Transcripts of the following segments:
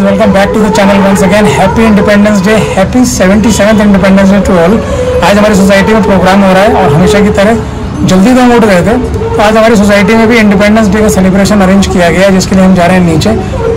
welcome back to the channel once again. Happy independence day, happy 77th independence day to all. आज हमारी society में programme हो रहा है और हमेशा की तरह जल्दी तो हम उठ गए थे। तो आज हमारी सोसाइटी में भी इंडिपेंडेंस डे का सेलिब्रेशन अरेंज किया गया है, जिसके लिए हम जा रहे हैं नीचे।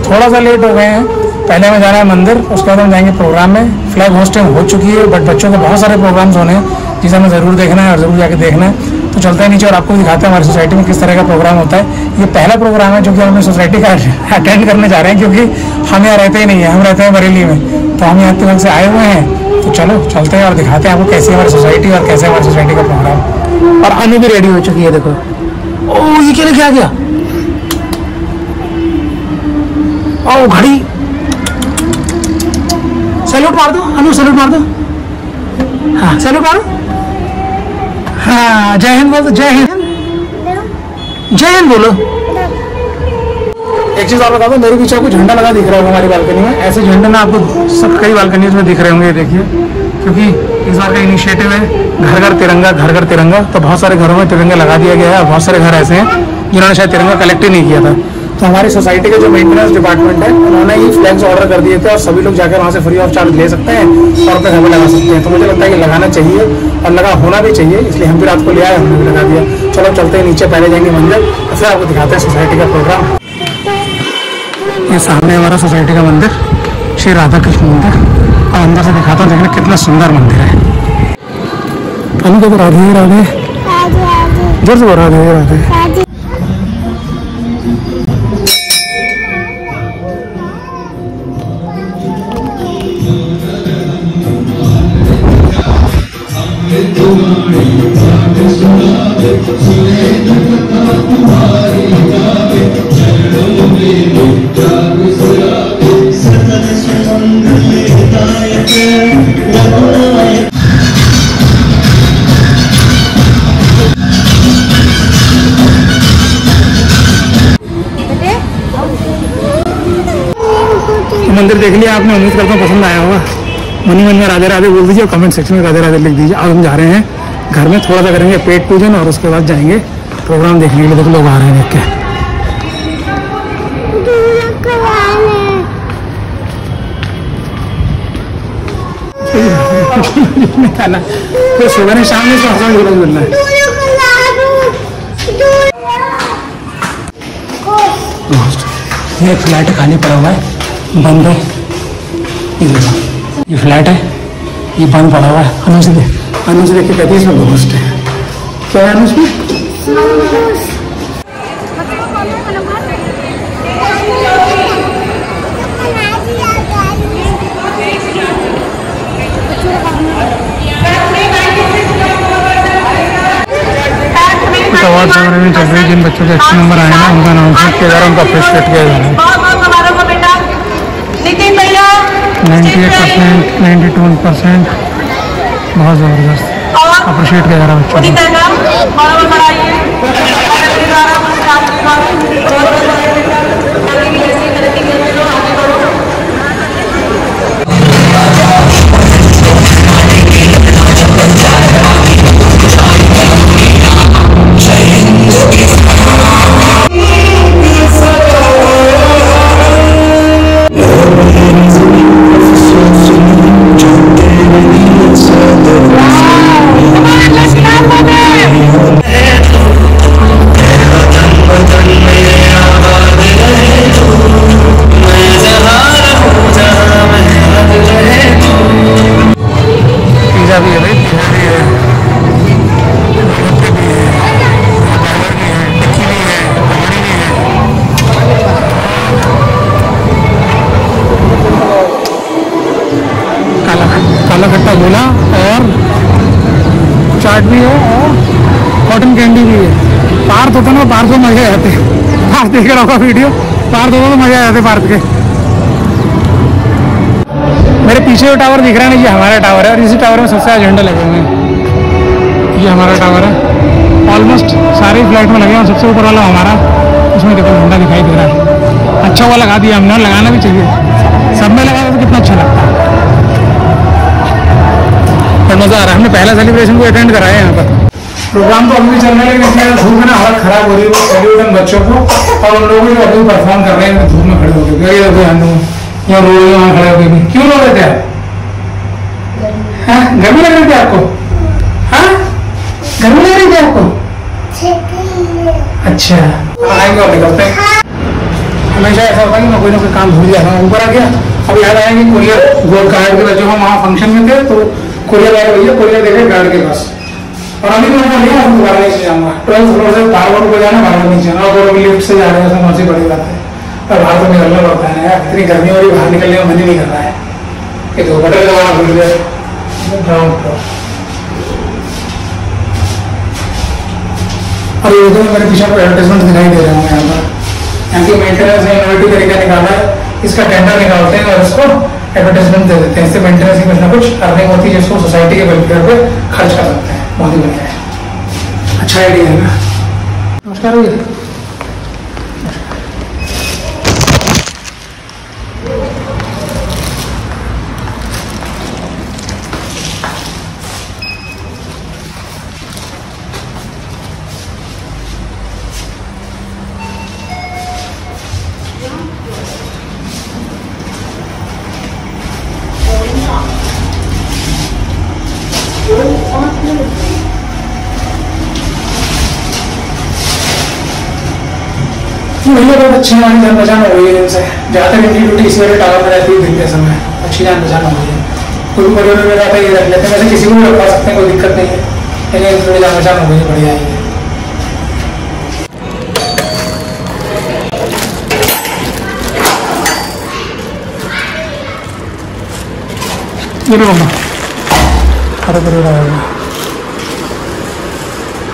थोड़ा सा लेट हो गए हैं। पहले हमें जाना है मंदिर, उसके बाद हम जाएँगे प्रोग्राम में। फ्लैग होस्टिंग हो चुकी है बट बच्चों के बहुत सारे प्रोग्राम्स होने हैं जिसे हमें ज़रूर देखना है और ज़रूर जाके देखना है। तो चलते हैं नीचे और आपको दिखाते हैं हमारी सोसाइटी में किस तरह का प्रोग्राम होता है। ये पहला प्रोग्राम है जो कि हमें सोसाइटी का अटेंड करने जा रहे हैं, क्योंकि हम यहाँ रहते ही नहीं है, हम रहते हैं बरेली में। तो हम यहाँ तुरंत से आए हुए हैं। तो चलो, चलते हैं और दिखाते हैं आपको कैसी हमारी सोसाइटी और कैसे हमारी सोसाइटी का प्रोग्राम और अनु भी रेडी हो चुकी है, देखो। ओ, ये क्या क्या गया ओ, घड़ी। सैल्यूट मार दो, अनु सैल्यूट मार दो। हाँ सैल्यूट मारो। हाँ जय हिंद बोलो, जय हिंद। जय हिंद बोलो। एक चीज़ और बता दो, मेरे पीछे आपको झंडा लगा दिख रहा होगा हमारी बालकनी में। ऐसे झंडे ना आपको सब कई बालकनी में दिख रहे होंगे देखिए। क्योंकि इस बार का इनिशिएटिव है घर घर तिरंगा घर घर तिरंगा। तो बहुत सारे घरों में तिरंगा लगा दिया गया है बहुत सारे घर ऐसे हैं जिन्होंने शायद तिरंगा कलेक्ट ही नहीं किया था। तो हमारी सोसाइटी का जो मेंटेनेंस डिपार्टमेंट है उन्होंने ही फ्लैग्स ऑर्डर कर दिए थे और सभी लोग जाकर वहाँ से फ्री ऑफ़ चार्ज ले सकते हैं और अपने घर में लगा सकते हैं। तो मुझे लगता है कि लगाना चाहिए और लगा होना भी चाहिए इसलिए हम भी रात को ले आए हमने भी लगा दिया। चलो चलते हैं नीचे पहले जाएँगे मंदिर और फिर आपको दिखाते हैं सोसाइटी का प्रोग्राम ये सामने हमारा सोसाइटी का मंदिर श्री राधा कृष्ण मंदिर। और अंदर से दिखाता हूँ देखना कितना सुंदर मंदिर है। अनु राधे राधे। ज़ोर से राधे राधे। मंदिर देख लिया आपने, उम्मीद करता हूँ पसंद आया होगा। मनी मन में राधे राधे बोल दीजिए और कमेंट सेक्शन में राधे राधे लिख दीजिए। अब हम जा रहे हैं घर में थोड़ा सा करेंगे पेट पूजन और उसके बाद जाएँगे प्रोग्राम देखने के लिए। देखो लोग आ रहे हैं देख के। तो सुबह ने शाम में तो हंसा झूला झूलना है ये फ्लैट खाली पड़ा हुआ है बंद है। ये फ्लैट है ये बंद पड़ा हुआ है। अनुज देख। अनुज देख के कहती है इसमें घोस्ट है। क्या है अनुज में चल रही जिन बच्चों के अच्छे नंबर आए हैं उनका अनाउंसमेंट किया जा रहा है उनका अप्रिशिएट किया जा रहा है ninety eight percent ninety two percent बहुत ज़बरदस्त। अप्रिशिएट किया जा रहा है बच्चों चाट भी है और कॉटन कैंडी भी है। पार्थ होता ना पार्थ को मज़े आ जाते पार्थ देख रहा होगा वीडियो पार्थ होता तो मज़े आ जाते पार्थ के। मेरे पीछे जो टावर दिख रहा है ना, ये हमारा टावर है और इसी टावर में सबसे ज़्यादा झंडे लगे हुए हैं। ये हमारा टावर है। ऑलमोस्ट सारे फ्लैट में लगे हैं सबसे ऊपर वाला हमारा, उसमें देखो झंडा दिखाई दे रहा है। अच्छा हुआ लगा दिया हमने लगाना भी चाहिए। सब में लगा तो कितना अच्छा लगता है। पर मज़ा आ रहा है। हमने पहला सेलिब्रेशन को अटेंड कराया यहाँ पर। प्रोग्राम तो अभी चल रहा है, लेकिन धूप में ना हालत खराब हो रही है सेलिब्रेशन बच्चों को और उन लोगों को अभी परफॉर्म कर रहे हैं धूप में खड़े होकर ये देखो यहाँ यहाँ रो रहे हैं, वहाँ खड़े होकर क्यों रो रहे थे आप? हाँ? गर्मी लग रही थी आपको? हाँ? गर्मी लग रही थी आपको? अच्छा। आएँगे और निकलते हैं। हमेशा ऐसा होता है कि मैं कोई ना कोई काम भूल जाता हूँ। ऊपर आ गया। अब याद आया कि कुरियर गोल्ड कार्ड के जो हम वहाँ फ़ंक्शन में थे तो कुरियर आया भैया कुरियर देखे गार्ड के पास। और अभी तो मैं नहीं आपको दोबारा नीचे जाऊँगा ट्वेल्थ फ्लोर से बार ऊपर जाना बार नीचे जाना। और लिफ्ट से जा रहे हैं उसमें बड़ी बात है। पर बाहर तो निकलना पड़ता है यार इतनी गर्मी हो रही बाहर निकलने का मन ही नहीं कर रहा है। कि दो बटन दबाना भूल गए और ये तो मेरे पीछे को एडवर्टाइजमेंट दिखाई दे रहे हैं यहाँ पर। यहाँ की मेंटेनेंस ने इनोवेटिव तरीका निकाला है इसका टेंडर निकालते हैं और इसको एडवर्टाइजमेंट दे देते हैं। इससे मेंटेनेंस की कुछ ना कुछ अर्निंग होती है जिसको सोसाइटी के वेलफेयर पर खर्च कर सकते हैं। बहुत ही बढ़िया है अच्छा आइडिया है। ना नमस्कार भैया। भैया बहुत अच्छी हमारी जान पहचान हो गई है इनसे ज़्यादातर इनकी ड्यूटी इसी वाले टावर में रहती है दिन के समय अच्छी जान पहचान हो गई है। कोई भी परिवार में रहता है, ये रख लेते हैं। वैसे किसी को भी रखवा सकते हैं, कोई दिक्कत नहीं है। लेकिन थोड़ी जान पहचान हो गई है, बढ़िया है। अरे अरे।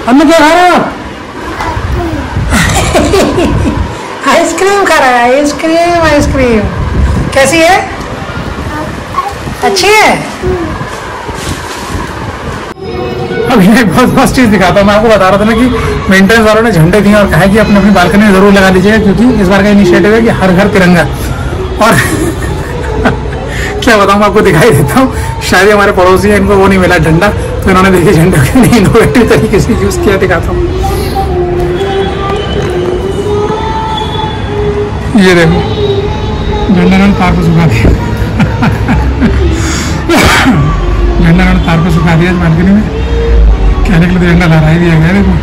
अम्मा क्या खा रहे हो आइसक्रीम खा रहा है, आइसक्रीम आइसक्रीम। कैसी है? अच्छी है? अब ये बहुत मस्त चीज़ दिखाता हूँ। मैं आपको बता रहा था ना कि मेंटेनेंस वालों ने झंडे दिए और कहा कि अपनी अपनी बालकनी में ज़रूर लगा दीजिएगा क्योंकि इस बार का इनिशिएटिव है कि हर घर तिरंगा। और क्या बताऊँ आपको दिखाई देता हूँ। शायद हमारे पड़ोसी हैं, इनको वो नहीं मिला झंडा तो इन्होंने देखिए झंडा इनोवेटिव तरीके से यूज़ किया, दिखाता हूँ। ये देखो। झंडा इन्होंने तार को सुखा दिया। झंडा इन्होंने तार को सुखा दिया बालकनी में। कहने के लिए तो झंडा लहरा ही दिया गया देखो।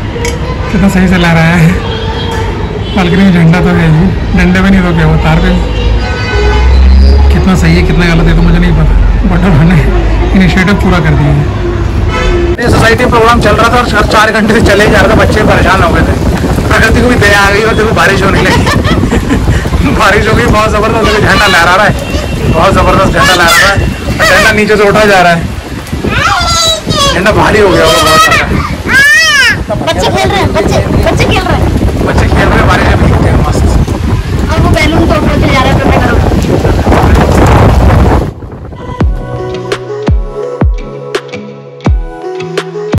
कितना सही से लहराया है। बालकनी में झंडा तो है ही। डंडे में नहीं तो क्या वो तार पे कितना सही है, कितना गलत है तो मुझे नहीं पता। बट उन्होंने इनिशिएटिव पूरा कर दिया है। सोसाइटी प्रोग्राम चल रहा था और चार घंटे से चले जा रहा था, बच्चे परेशान हो गए थे। प्रकृति को भी दया आ गई और देखो बारिश होने लगी। बारिश हो गई बहुत ज़बरदस्त झंडा लहरा रहा है। बहुत ज़बरदस्त झंडा लहरा रहा है। झंडा नीचे से उठा जा रहा है। झंडा भारी हो गया होगा बहुत सारा बच्चे खेल रहे हैं बच्चे बच्चे खेल रहे हैं। बच्चे खेल रहे हैं बारिश में मस्त। और वो बैलून तोड़ के जा रहा है